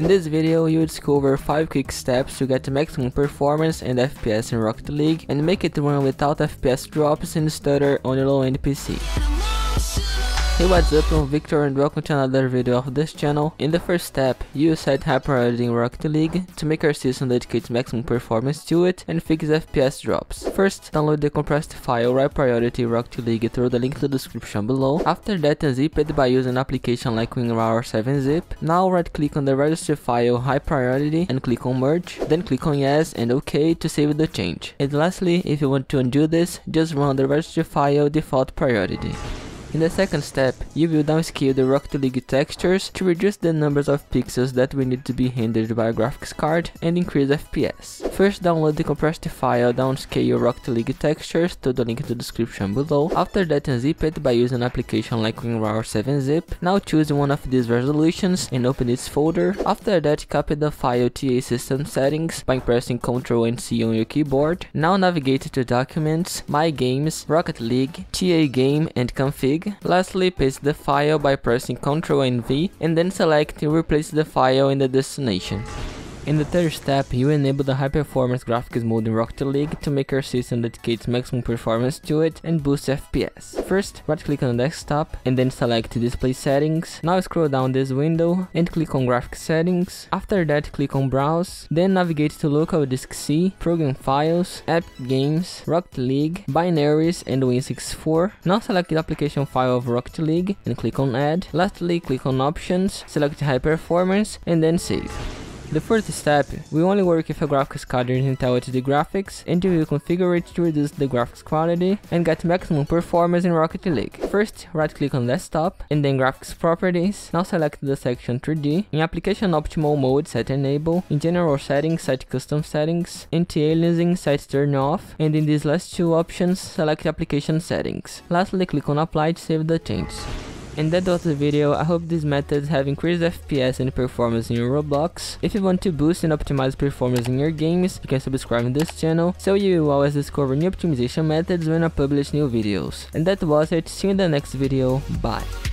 In this video, you'll discover 5 quick steps to get maximum performance and FPS in Rocket League and make it run without FPS drops and stutter on your low-end PC. Hey what's up, I'm Victor and welcome to another video of this channel. In the first step, you set high priority in Rocket League to make your system dedicate maximum performance to it and fix FPS drops. First, download the compressed file high priority Rocket League through the link to the description below. After that, unzip it by using an application like WinRAR or 7-zip. Now right click on the registry file high priority and click on merge, then click on yes and ok to save the change. And lastly, if you want to undo this, just run the registry file default priority. In the second step, you will downscale the Rocket League textures to reduce the numbers of pixels that will need to be rendered by a graphics card and increase FPS. First download the compressed file downscale your Rocket League textures to the link in the description below. After that unzip it by using an application like WinRAR or 7-zip. Now choose one of these resolutions and open its folder. After that copy the file TA system settings by pressing Ctrl and C on your keyboard. Now navigate to Documents, My Games, Rocket League, TA Game and Config Lastly, paste the file by pressing Ctrl and V and then select replace the file in the destination. In the third step, you enable the high performance graphics mode in Rocket League to make your system dedicate maximum performance to it and boost FPS. First, right click on the desktop and then select display settings. Now scroll down this window and click on graphics settings. After that, click on browse, then navigate to local disk C, program files, Epic Games, Rocket League, binaries and Win64. Now select the application file of Rocket League and click on add. Lastly, click on options, select high performance and then save. The fourth step we only work if a graphics card is Intel HD graphics and you will configure it to reduce the graphics quality and get maximum performance in Rocket League. First, right click on desktop and then graphics properties. Now select the section 3D. In application optimal mode set enable. In general settings set custom settings. Anti-aliasing set turn off. And in these last two options select application settings. Lastly click on apply to save the changes. And that was the video, I hope these methods have increased FPS and performance in your Roblox. If you want to boost and optimize performance in your games, you can subscribe to this channel, so you will always discover new optimization methods when I publish new videos. And that was it, see you in the next video, bye.